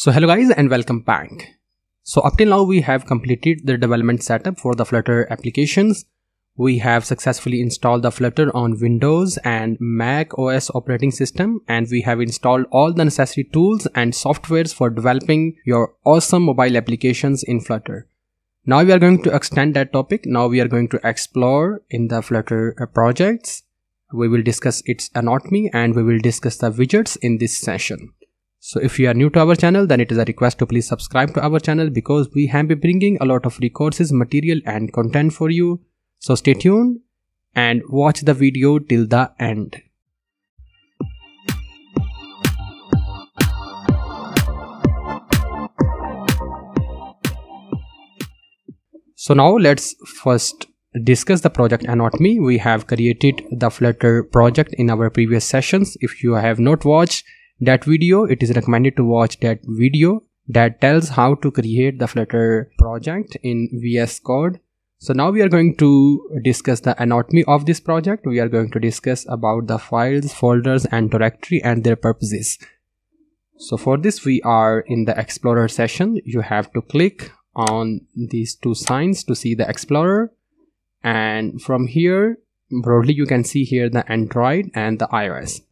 So hello guys and welcome back. So up till now we have completed the development setup for the Flutter applications. We have successfully installed the Flutter on Windows and Mac OS operating system and we have installed all the necessary tools and softwares for developing your awesome mobile applications in Flutter. Now we are going to extend that topic. Now we are going to explore in the Flutter projects. We will discuss its anatomy and we will discuss the widgets in this session. So if you are new to our channel then it is a request to please subscribe to our channel because we have been bringing a lot of resources, material and content for you. So stay tuned and watch the video till the end. So now let's first discuss the project anatomy. We have created the Flutter project in our previous sessions. If you have not watched that video it is recommended to watch that video that tells how to create the flutter project in vs code. So now we are going to discuss the anatomy of this project. We are going to discuss about the files folders and directory and their purposes. So for this we are in the explorer session. You have to click on these two signs to see the explorer. And from here broadly you can see here the android and the ios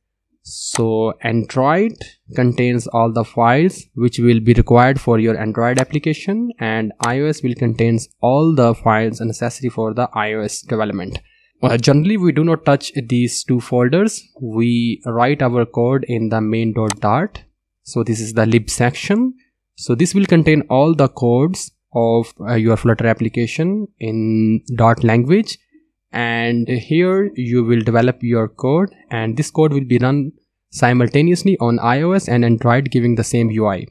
so android contains all the files which will be required for your android application and ios will contains all the files necessary for the ios development. Uh, generally we do not touch these two folders. We write our code in the main.dart so this is the lib section. So this will contain all the codes of uh, your flutter application in dart language and here you will develop your code and this code will be run simultaneously on iOS and Android giving the same UI.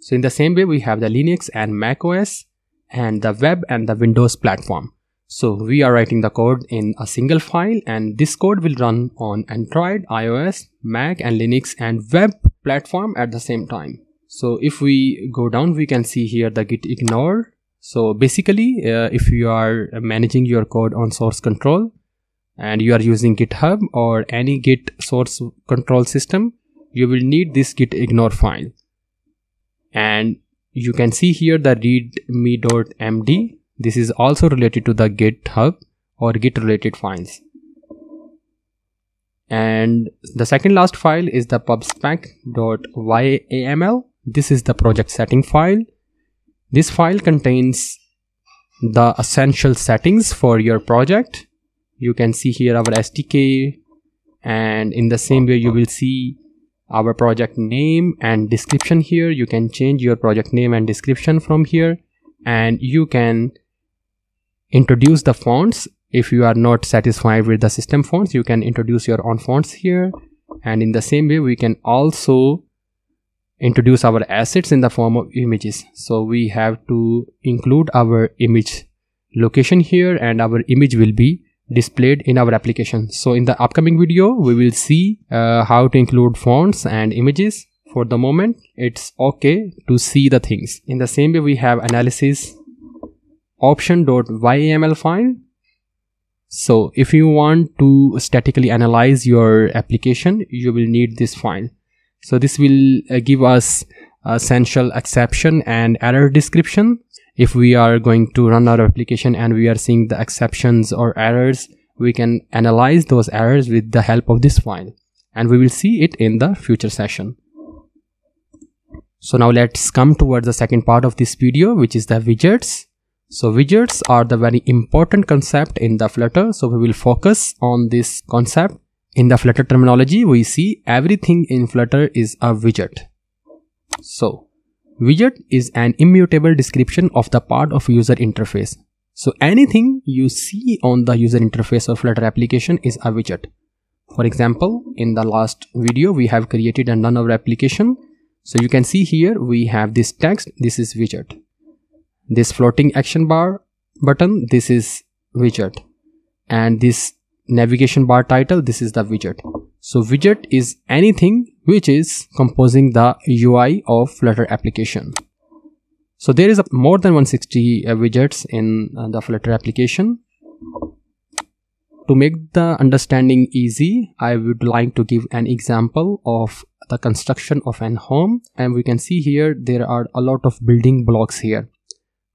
So in the same way we have the Linux and Mac OS and the web and the Windows platform. So we are writing the code in a single file and this code will run on Android, iOS, Mac and Linux and web platform at the same time. So if we go down we can see here the git ignore so basically, uh, if you are managing your code on source control and you are using GitHub or any Git source control system, you will need this git ignore file. And you can see here the readme.md. This is also related to the GitHub or Git related files. And the second last file is the pubspec.yaml. This is the project setting file this file contains the essential settings for your project. You can see here our SDK and in the same way you will see our project name and description here. You can change your project name and description from here and you can introduce the fonts. If you are not satisfied with the system fonts, you can introduce your own fonts here. And in the same way, we can also introduce our assets in the form of images. So we have to include our image location here and our image will be displayed in our application. So in the upcoming video we will see uh, how to include fonts and images. For the moment it's okay to see the things. In the same way we have analysis option.yml file. So if you want to statically analyze your application you will need this file so this will uh, give us essential exception and error description. If we are going to run our application and we are seeing the exceptions or errors we can analyze those errors with the help of this file. And we will see it in the future session. So now let's come towards the second part of this video which is the widgets. So widgets are the very important concept in the flutter. So we will focus on this concept in the Flutter terminology, we see everything in Flutter is a widget. So, widget is an immutable description of the part of user interface. So anything you see on the user interface of Flutter application is a widget. For example, in the last video, we have created a none of application. So you can see here, we have this text, this is widget. This floating action bar button, this is widget. And this navigation bar title this is the widget. So widget is anything which is composing the UI of Flutter application. So there is a more than 160 uh, widgets in uh, the Flutter application. To make the understanding easy i would like to give an example of the construction of an home. And we can see here there are a lot of building blocks here.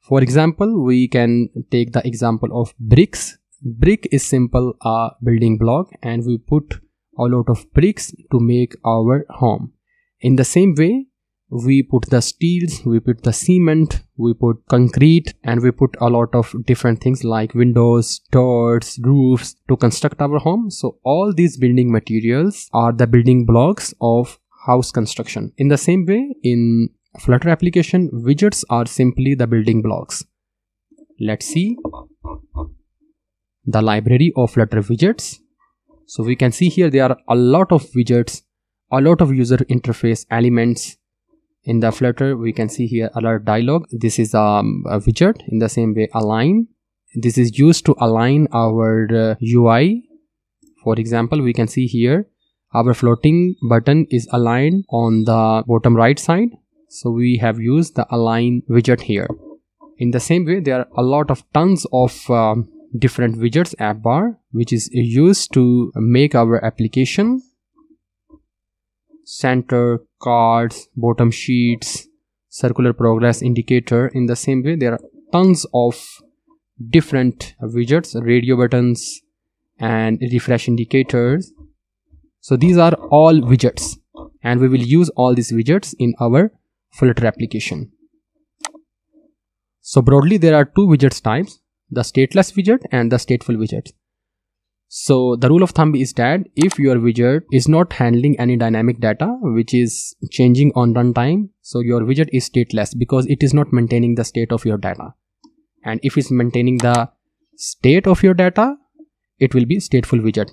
For example we can take the example of bricks brick is simple a building block and we put a lot of bricks to make our home. In the same way we put the steels we put the cement we put concrete and we put a lot of different things like windows doors roofs to construct our home. So all these building materials are the building blocks of house construction. In the same way in flutter application widgets are simply the building blocks. Let's see the library of flutter widgets. So we can see here there are a lot of widgets a lot of user interface elements. In the flutter we can see here alert dialog. This is um, a widget in the same way align. This is used to align our uh, UI for example we can see here our floating button is aligned on the bottom right side. So we have used the align widget here. In the same way there are a lot of tons of um, different widgets app bar which is used to make our application. Center cards bottom sheets circular progress indicator. In the same way there are tons of different widgets radio buttons and refresh indicators. So these are all widgets and we will use all these widgets in our flutter application. So broadly there are two widgets types the stateless widget and the stateful widget so the rule of thumb is that if your widget is not handling any dynamic data which is changing on runtime, so your widget is stateless because it is not maintaining the state of your data. And if it's maintaining the state of your data, it will be stateful widget.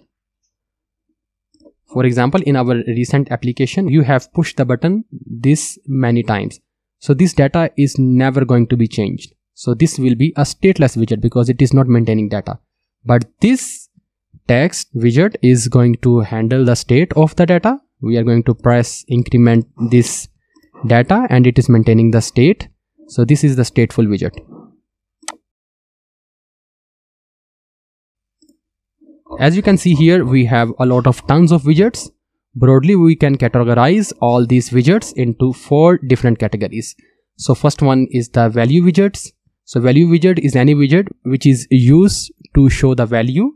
For example, in our recent application, you have pushed the button this many times. So this data is never going to be changed. So this will be a stateless widget because it is not maintaining data. But this text widget is going to handle the state of the data. We are going to press increment this data and it is maintaining the state. So this is the stateful widget. As you can see here we have a lot of tons of widgets. Broadly we can categorize all these widgets into four different categories. So first one is the value widgets so value widget is any widget which is used to show the value.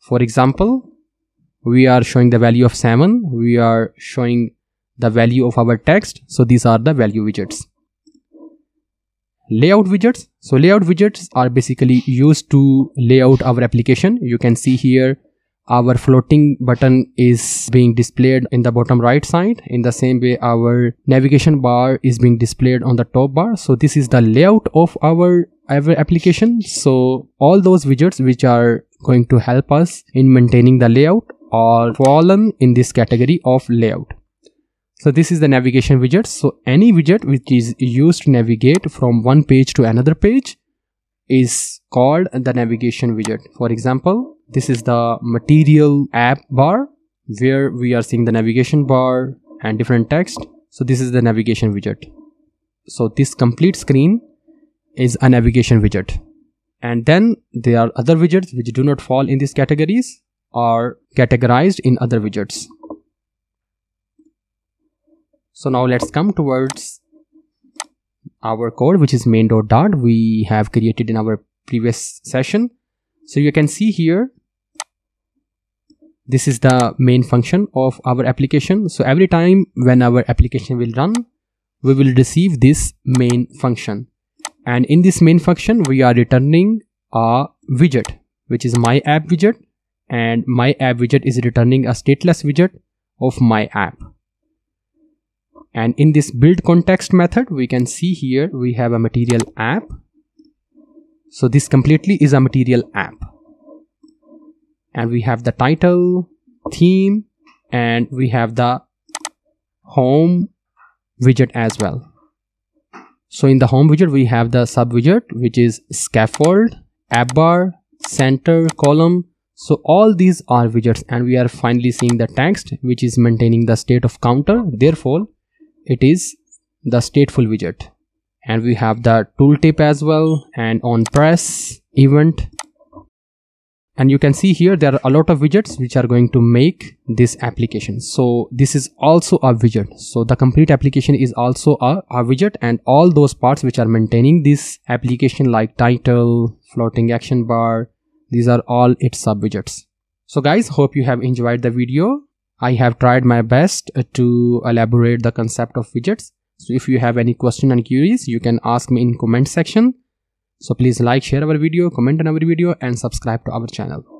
For example we are showing the value of salmon. We are showing the value of our text. So these are the value widgets. Layout widgets. So layout widgets are basically used to lay out our application. You can see here our floating button is being displayed in the bottom right side in the same way our navigation bar is being displayed on the top bar so this is the layout of our, our application so all those widgets which are going to help us in maintaining the layout or fallen in this category of layout. So this is the navigation widget. So any widget which is used to navigate from one page to another page is called the navigation widget. For example, this is the material app bar where we are seeing the navigation bar and different text. So this is the navigation widget. So this complete screen is a navigation widget and then there are other widgets which do not fall in these categories are categorized in other widgets so now let's come towards our code which is main.dart we have created in our previous session so you can see here this is the main function of our application. So every time when our application will run we will receive this main function. And in this main function we are returning a widget which is my app widget. And my app widget is returning a stateless widget of my app. And in this build context method we can see here we have a material app so this completely is a material app and we have the title theme and we have the home widget as well so in the home widget, we have the sub widget, which is scaffold, app bar, center, column. So all these are widgets and we are finally seeing the text, which is maintaining the state of counter. Therefore, it is the stateful widget. And we have the tooltip as well and on press event. and you can see here there are a lot of widgets which are going to make this application. So this is also a widget. So the complete application is also a, a widget and all those parts which are maintaining this application like title floating action bar these are all its sub widgets so guys hope you have enjoyed the video. I have tried my best to elaborate the concept of widgets so if you have any question and queries you can ask me in comment section so please like, share our video, comment on our video and subscribe to our channel.